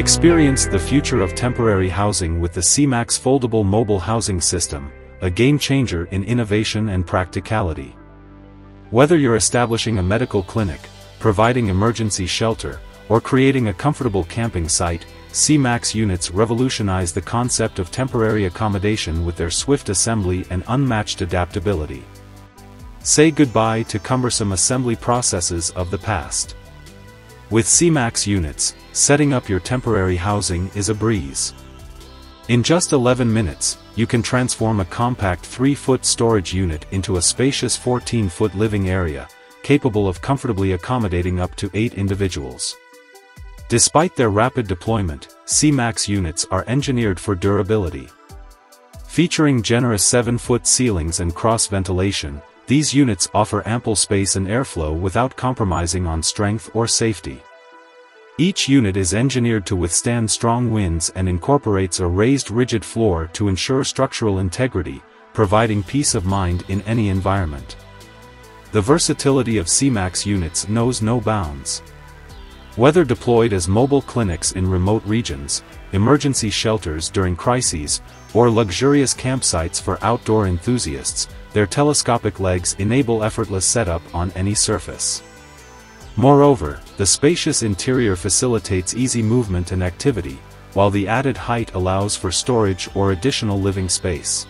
Experience the future of temporary housing with the CMAX Foldable Mobile Housing System, a game-changer in innovation and practicality. Whether you're establishing a medical clinic, providing emergency shelter, or creating a comfortable camping site, CMAX units revolutionize the concept of temporary accommodation with their swift assembly and unmatched adaptability. Say goodbye to cumbersome assembly processes of the past. With CMAX units, setting up your temporary housing is a breeze. In just 11 minutes, you can transform a compact 3-foot storage unit into a spacious 14-foot living area, capable of comfortably accommodating up to 8 individuals. Despite their rapid deployment, CMAX units are engineered for durability. Featuring generous 7-foot ceilings and cross-ventilation, these units offer ample space and airflow without compromising on strength or safety. Each unit is engineered to withstand strong winds and incorporates a raised rigid floor to ensure structural integrity, providing peace of mind in any environment. The versatility of CMAX units knows no bounds. Whether deployed as mobile clinics in remote regions, emergency shelters during crises, or luxurious campsites for outdoor enthusiasts, their telescopic legs enable effortless setup on any surface. Moreover, the spacious interior facilitates easy movement and activity, while the added height allows for storage or additional living space.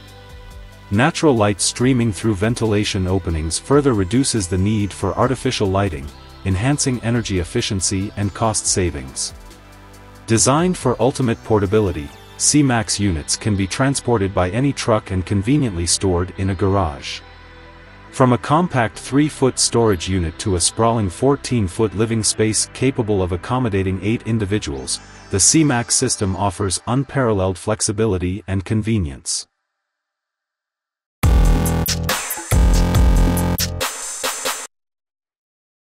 Natural light streaming through ventilation openings further reduces the need for artificial lighting, enhancing energy efficiency and cost savings. Designed for ultimate portability, CMAX units can be transported by any truck and conveniently stored in a garage. From a compact 3-foot storage unit to a sprawling 14-foot living space capable of accommodating 8 individuals, the CMAX system offers unparalleled flexibility and convenience.